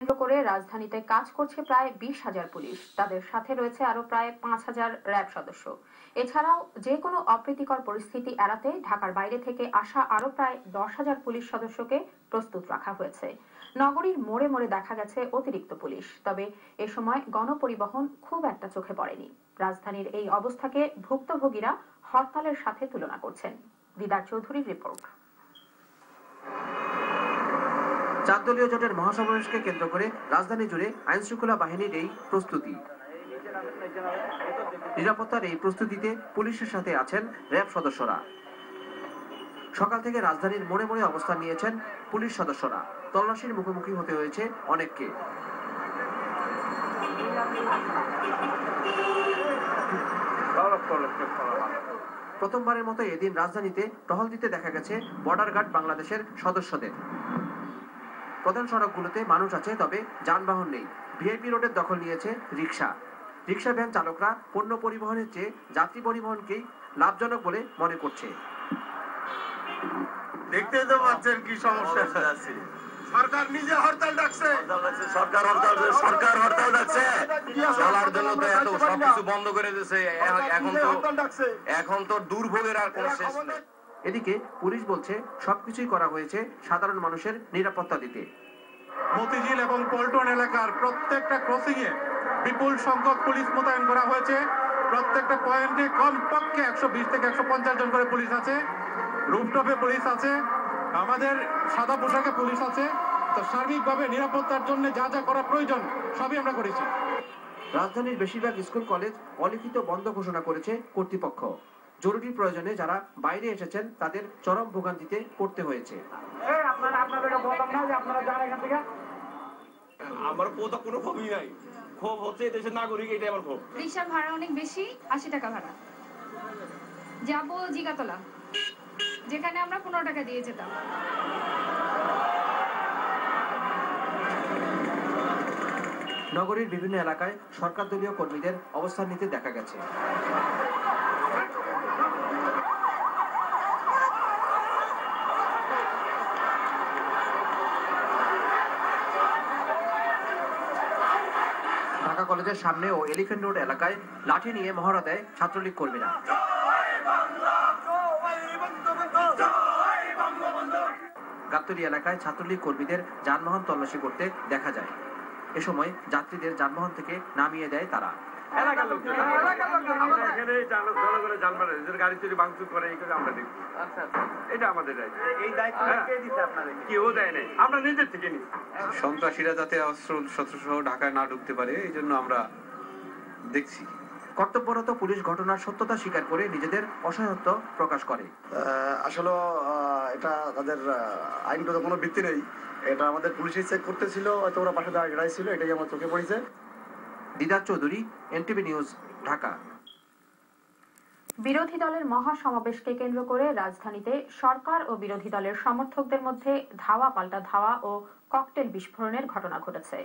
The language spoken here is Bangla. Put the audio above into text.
কেন্দ্র করে রাজধানীতে কাজ করছে প্রায় বিশ হাজার পুলিশ। তাদের সাথে রয়েছে আরও প্রায় পাঁচ হাজার র্যাব সদস্য। এছাড়াও যে কোনো অপ্রীতিকর পরিস্থিতি এড়াতে ঢাকার বাইরে থেকে আসা আরও প্রায় দশ হাজার পুলিশ সদস্যকে প্রস্তুত রাখা হয়েছে। নগরীর মোড়ে মোড়ে দেখা গেছে অতিরিক্ত পুলিশ। তবে এ সময় গণপরিবহন খুব একটা চোখে পড়েনি। রাজধানীর এই অবস্থাকে ভুক্তভোগীরা হরতালের সাথে তুলনা করছেন। দিদার চৌধুরীর রিপোর্ট। চার দলীয় জোটের মহাসমাবেশকে কেন্দ্র করে রাজধানী জুড়ে আইন শৃঙ্খলা বাহিনীর এই প্রস্তুতি। নিরাপত্তার এই প্রস্তুতিতে পুলিশের সাথে আছেন র্যাব সদস্যরা। সকাল থেকে রাজধানীর মোড়ে মোড়ে অবস্থান নিয়েছেন পুলিশ সদস্যরা। তল্লাশির মুখোমুখি হতে হয়েছে অনেককে। প্রথমবারের মতো এদিন রাজধানীতে টহল দিতে দেখা গেছে বর্ডার গার্ড বাংলাদেশের সদস্যদের। প্রধান সড়কগুলোতে মানুষ আছে তবে যানবাহন নেই। ভিআইপি রোডের দখল নিয়েছে রিক্সা রিক্সা ভ্যান চালকরা পণ্য পরিবহনের চেয়ে যাত্রী পরিবহনকেই লাভজনক বলে মনে করছে। দেখতেই তো পাচ্ছেন কি সমস্যা। আছে সরকার নিজে হরতাল ডাকছে। সরকার হরতাল সরকার হরতাল ডাকছে। চলার জন্য তো এত সবকিছু বন্ধ করে দিয়েছে। এখন তো এখন তো দুর্ভোগের আর কোনো শেষ নেই। এদিকে পুলিশ বলছে সবকিছুই করা হয়েছে সাধারণ মানুষের নিরাপত্তা দিতে। মতিঝিল এবং পল্টন এলাকার প্রত্যেকটা ক্রসিং এ বিপুল সংখ্যক পুলিশ মোতায়েন করা হয়েছে। প্রত্যেকটা পয়েন্টে কমপক্ষে একশো বিশ থেকে একশো পঞ্চাশ জন করে পুলিশ আছে। রুফটপে পুলিশ আছে। আমাদের সাদা পোশাকে পুলিশ আছে। তো সার্বিকভাবে নিরাপত্তার জন্য যা যা করা প্রয়োজন সবই আমরা করেছি। রাজধানীর বেশিরভাগ স্কুল কলেজ অলিখিত বন্ধ ঘোষণা করেছে কর্তৃপক্ষ। জরুরি প্রয়োজনে যারা বাইরে এসেছেন তাদের চরম ভোগান্তিতে পড়তে হয়েছে। আমার কোথাও কোনো ক্ষোভই নাই। ক্ষোভ হচ্ছে এই দেশের নাগরিক এটাই আমার ক্ষোভ। রিক্সার ভাড়া অনেক বেশি আশি টাকা ভাড়া। যাব জিগাতলা যেখানে আমরা পনেরো টাকা দিয়ে যেতাম। নগরীর বিভিন্ন এলাকায় সরকার দলীয় কর্মীদের অবস্থান নিতে দেখা গেছে। ঢাকা কলেজের সামনে ও এলিফেন্ট রোড এলাকায় লাঠি নিয়ে মহড়া দেয় ছাত্রলীগ কর্মীরা। গাবতলী এলাকায় ছাত্রলীগ কর্মীদের যানবাহন তল্লাশি করতে দেখা যায়। এ সময় যাত্রীদের যানবাহন থেকে নামিয়ে দেয় তারা। এলাকার লোকজন আমরা এখানে জান- জনগণের যানবাহন এদের গাড়ি চুরি ভাঙচুর করে এই করে আমরা দেখি এটা আমাদের এই দায়িত্ব হ্যাঁ। কে দিছে আপনাদের কেউ দেয় নাই আমরা নিজের থেকে নিই সন্ত্রাসীরা যাতে অস্ত্র শস্ত্র সহ ঢাকায় না ঢুকতে পারে এই জন্য আমরা দেখছি কর্তব্যরত পুলিশ ঘটনার সত্যতা স্বীকার করে নিজেদের অসহায়ত্ব প্রকাশ করে আসলে এটা তাদের আইনগত কোনো ভিত্তি নেই এটা আমাদের পুলিশই চেক করতেছিল হয়তো ওরা পাশে দাঁড়িয়ে দাঁড়িয়েছিল এটাই আমার চোখে পড়েছে দিদার চৌধুরী, এনটিভি নিউজ, ঢাকা। বিরোধী দলের মহাসমাবেশকে কেন্দ্র করে রাজধানীতে সরকার ও বিরোধী দলের সমর্থকদের মধ্যে ধাওয়া পাল্টা ধাওয়া ও ককটেল বিস্ফোরণের ঘটনা ঘটেছে।